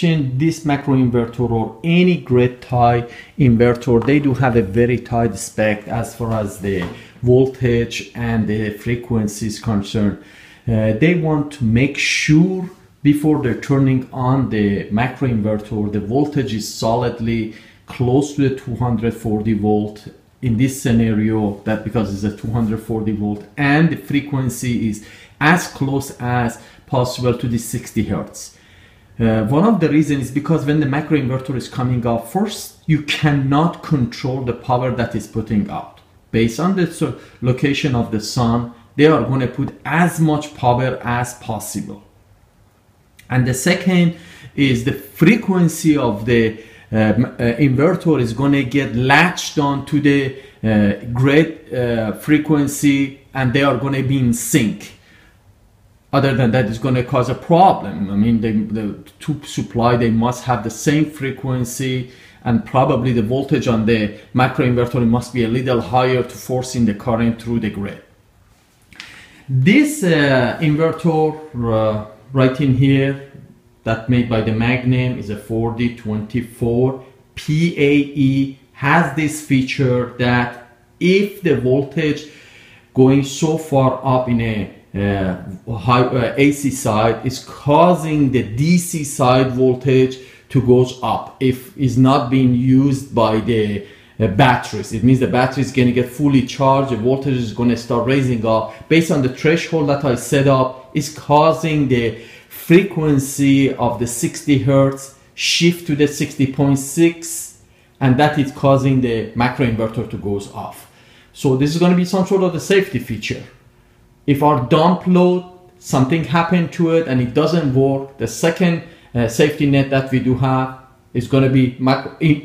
this macro inverter or any grid tie inverter, they do have a very tight spec as far as the voltage and the frequency is concerned. Uh, they want to make sure before they're turning on the macro inverter, the voltage is solidly close to the 240 volt in this scenario that because it's a 240 volt and the frequency is as close as possible to the 60 hertz. Uh, one of the reasons is because when the macro inverter is coming out, first you cannot control the power that is putting out. Based on the location of the sun, they are going to put as much power as possible. And the second is the frequency of the uh, uh, inverter is going to get latched on to the uh, grid uh, frequency and they are going to be in sync other than that, it's going to cause a problem. I mean, they, the two supply, they must have the same frequency and probably the voltage on the macro inverter must be a little higher to forcing the current through the grid. This uh, inverter uh, right in here that made by the Magnum is a 4024 PAE has this feature that if the voltage going so far up in a uh, high, AC side is causing the DC side voltage to goes up if it's not being used by the uh, batteries. It means the battery is going to get fully charged, the voltage is going to start raising up. Based on the threshold that I set up, is causing the frequency of the 60 hertz shift to the 60.6 and that is causing the macro inverter to goes off. So this is going to be some sort of the safety feature if our dump load something happened to it and it doesn't work the second uh, safety net that we do have is going to be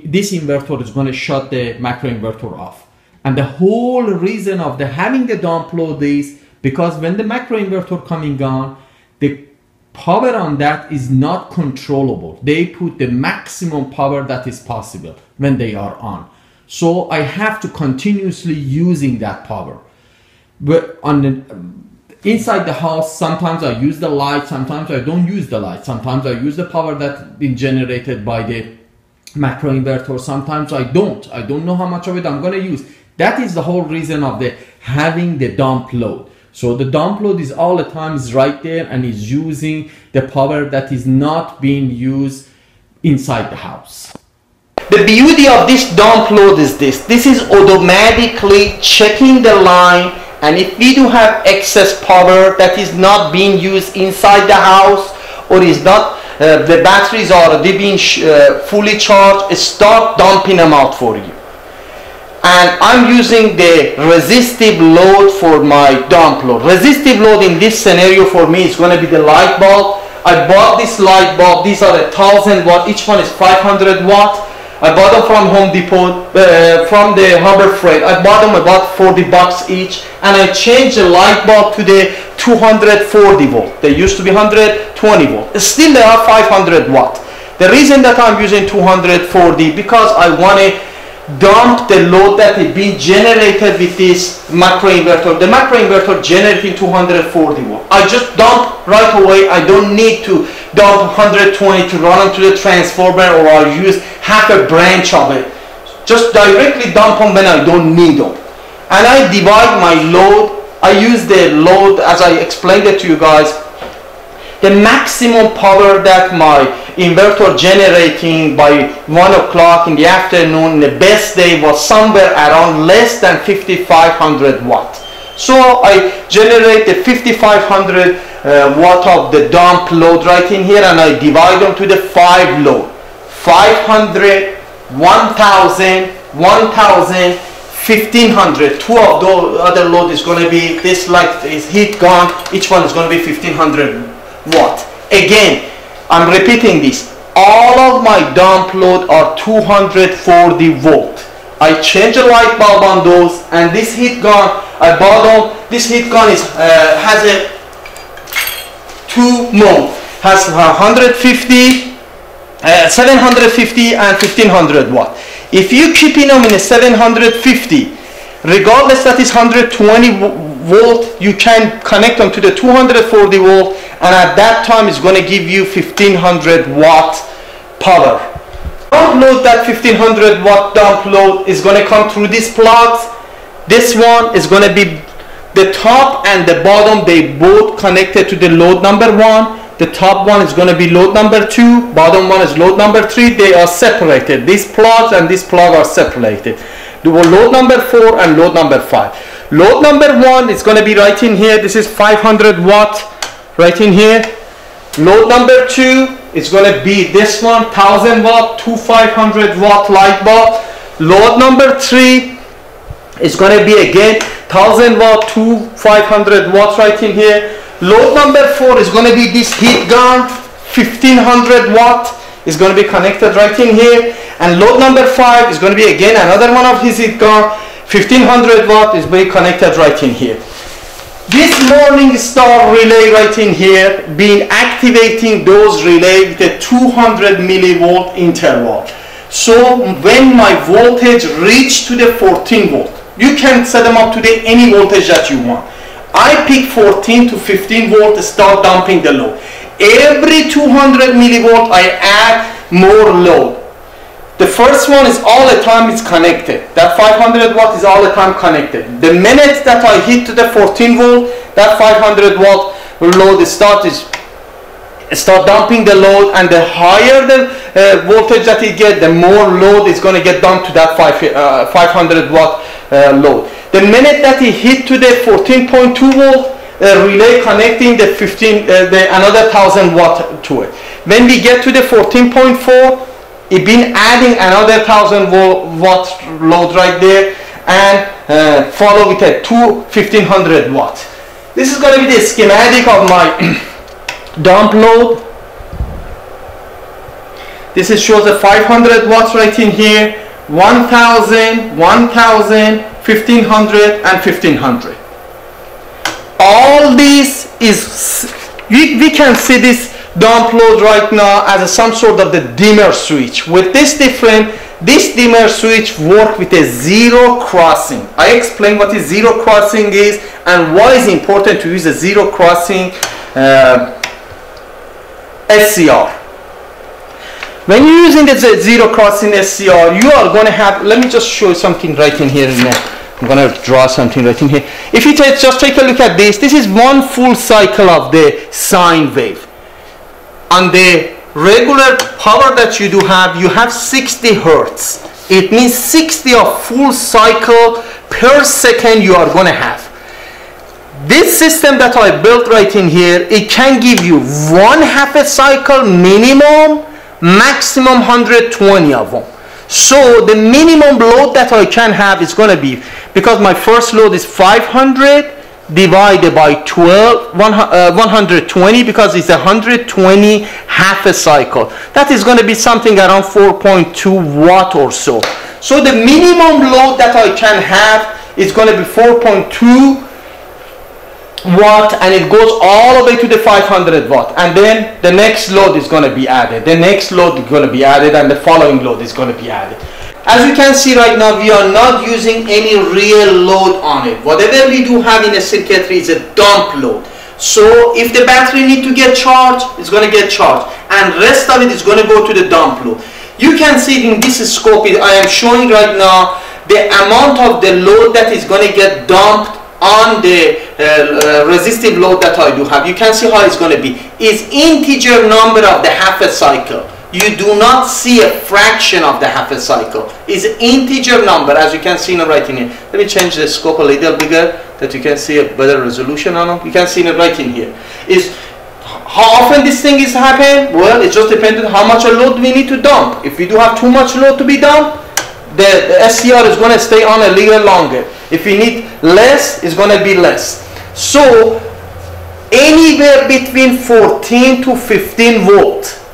this inverter is going to shut the macro inverter off. And the whole reason of the having the dump load is because when the macro inverter coming on the power on that is not controllable. They put the maximum power that is possible when they are on. So i have to continuously using that power but on the inside the house sometimes i use the light sometimes i don't use the light. Sometimes i use the power that's been generated by the macro inverter. Sometimes i don't. I don't know how much of it i'm going to use. That is the whole reason of the having the dump load. So the dump load is all the time is right there and is using the power that is not being used inside the house. The beauty of this dump load is this. This is automatically checking the line and if we do have excess power that is not being used inside the house or is not uh, the batteries are already being uh, fully charged start dumping them out for you. And I'm using the resistive load for my dump load. Resistive load in this scenario for me is going to be the light bulb. I bought this light bulb. These are a thousand watt. Each one is 500 watt I bought them from Home Depot, uh, from the Harbor Freight. I bought them about 40 bucks each and I changed the light bulb to the 240 volt. They used to be 120 volt. Still they are 500 watt. The reason that I'm using 240 because I want to dump the load that is being generated with this macro inverter. The macro inverter generating 240 watt. I just dump right away. I don't need to dump 120 to run into the transformer or I'll use half a branch of it. Just directly dump them when I don't need them. And I divide my load. I use the load as I explained it to you guys. The maximum power that my inverter generating by 1 o'clock in the afternoon the best day was somewhere around less than 5500 watt so I generate the 5500 uh, watt of the dump load right in here and I divide them to the 5 load 500 1000 1000 1500 two of the other load is going to be this light is heat gone each one is going to be 1500 watt again I'm repeating this. All of my dump load are 240 volt. I change the light bulb on those and this heat gun I bought them. This heat gun is uh, has a two mode. Has 150, uh, 750 and 1500 watt. If you keep them in a 750, regardless that is 120 volt you can connect them to the 240 volt and at that time it's going to give you 1500 watt power. Dump load that 1500 watt dump load is going to come through these plugs. This one is going to be the top and the bottom they both connected to the load number one. The top one is going to be load number two bottom one is load number three. They are separated. These plugs and this plug are separated. The load number four and load number five. Load number one is going to be right in here. This is 500 watt right in here. Load number two is going to be this one 1000 watt two 500 watt light bulb. Load number three is going to be again 1000 watt to 500 watts right in here. Load number four is going to be this heat gun 1500 watt is going to be connected right in here. And load number five is going to be again another one of his heat gun 1500 watt is being connected right in here this Morningstar relay right in here been activating those relay with a 200 millivolt interval so when my voltage reach to the 14 volt you can set them up to the any voltage that you want. I pick 14 to 15 volt, start dumping the load. Every 200 millivolt, I add more load. The first one is all the time it's connected. That 500 watt is all the time connected. The minute that I hit to the 14 volt, that 500 watt load starts start dumping the load and the higher the uh, voltage that it get the more load is going to get dumped to that five, uh, 500 watt uh, load the minute that it hit to the 14.2 volt relay connecting the 15 uh, the another 1000 watt to it when we get to the 14.4 it been adding another 1000 watt load right there and uh, follow with a two 1500 watt this is going to be the schematic of my dump load. This is shows a 500 watts right in here 1000 1000 1500 and 1500 all this is we, we can see this dump load right now as a, some sort of the dimmer switch with this different this dimmer switch work with a zero crossing I explain what is zero crossing is and why is important to use a zero crossing uh, SCR. When you're using the zero crossing SCR, you are going to have, let me just show you something right in here. I'm going to draw something right in here. If you just take a look at this, this is one full cycle of the sine wave. On the regular power that you do have, you have 60 hertz. It means 60 of full cycle per second you are going to have this system that I built right in here, it can give you one half a cycle minimum, maximum 120 of them. So the minimum load that I can have is going to be, because my first load is 500 divided by 12, 120 uh, because it's 120 half a cycle. That is going to be something around 4.2 watt or so. So the minimum load that I can have is going to be 4.2 watt and it goes all the way to the 500 watt and then the next load is going to be added the next load is going to be added and the following load is going to be added as you can see right now we are not using any real load on it. Whatever we do have in a circuitry is a dump load. So if the battery need to get charged it's going to get charged. And rest of it is going to go to the dump load. You can see in this scope I am showing right now the amount of the load that is going to get dumped on the uh, uh, resistive load that I do have, you can see how it's going to be, It's integer number of the half a cycle. You do not see a fraction of the half a cycle. Is integer number, as you can see in right in here. Let me change the scope a little bigger, that you can see a better resolution on it. You can see it right in here. Is how often this thing is happening? Well, it just depends on how much a load we need to dump. If we do have too much load to be dumped, the, the SCR is going to stay on a little longer. If you need less, it's going to be less. So anywhere between 14 to 15 volt,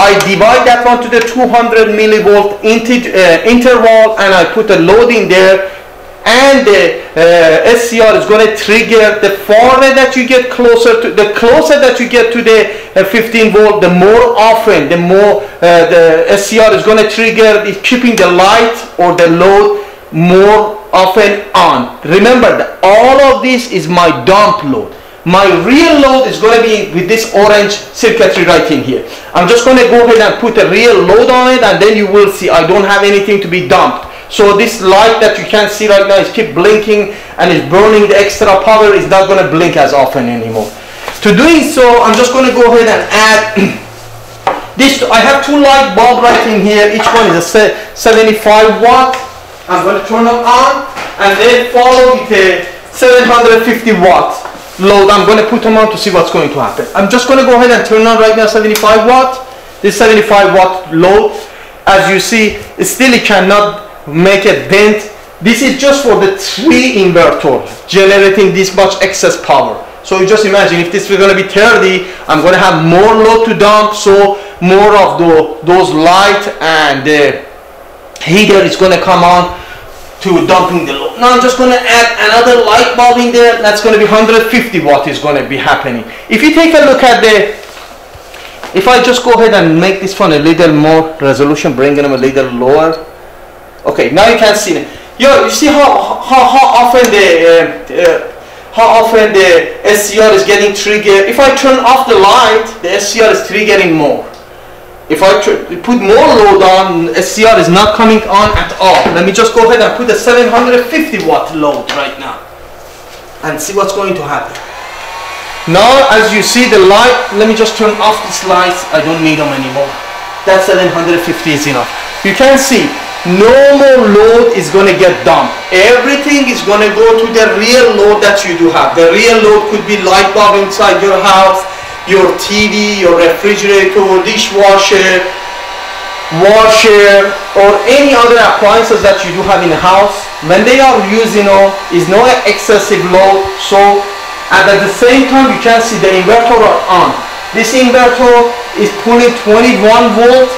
I divide that one to the 200 millivolt uh, interval and I put a load in there. And the uh, SCR is going to trigger the farther that you get closer to the closer that you get to the uh, 15 volt the more often the more uh, the SCR is going to trigger the keeping the light or the load more often on. Remember that all of this is my dump load my real load is going to be with this orange circuitry right in here. I'm just going to go ahead and put a real load on it and then you will see I don't have anything to be dumped. So this light that you can see right now is keep blinking and is burning the extra power is not going to blink as often anymore. To doing so, I'm just going to go ahead and add this. I have two light bulb right in here. Each one is a 75 watt. I'm going to turn them on and then follow with a 750 watt load. I'm going to put them on to see what's going to happen. I'm just going to go ahead and turn on right now 75 watt. This 75 watt load, as you see, still it cannot make a dent. This is just for the three inverter generating this much excess power. So you just imagine if this is going to be 30, I'm going to have more load to dump, so more of the, those light and the heater is going to come on to dumping the load. Now I'm just going to add another light bulb in there. That's going to be 150 watt is going to be happening. If you take a look at the, if I just go ahead and make this one a little more resolution, bringing them a little lower. Okay, now you can see it. Yo, you see how how, how often the uh, uh, how often the SCR is getting triggered. If I turn off the light, the SCR is triggering more. If I put more load on, SCR is not coming on at all. Let me just go ahead and put a 750 watt load right now and see what's going to happen. Now, as you see the light, let me just turn off these lights. I don't need them anymore. That 750 is enough. You can see no more load is going to get dumped. Everything is going to go to the real load that you do have. The real load could be light bulb inside your house, your TV, your refrigerator, dishwasher, washer, or any other appliances that you do have in the house, when they are using you know, is no excessive load. So, and at the same time, you can see the inverter on. This inverter is pulling 21 volt.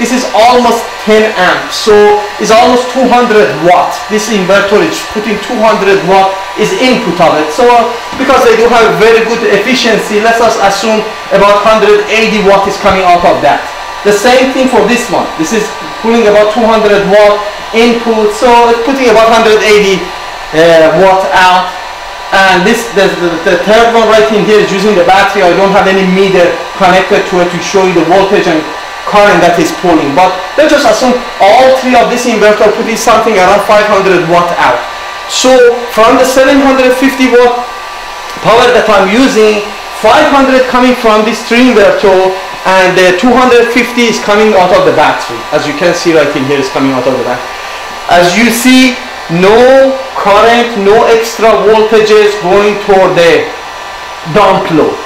This is almost 10 amps. So it's almost 200 watt. This inverter is putting 200 watt is input of it. So because they do have very good efficiency, let us assume about 180 watt is coming out of that. The same thing for this one. This is pulling about 200 watt input, so it's putting about 180 uh, watt out. And this, the, the, the, third one right in here is using the battery. I don't have any meter connected to it to show you the voltage and current that is pulling. But let's just assume all three of this inverter putting something around 500 watt out. So from the 750 watt power that I'm using, 500 coming from this three inverter and uh, the 250 is coming out of the battery. As you can see right in here is coming out of the battery. As you see, no current, no extra voltages going toward the dump load.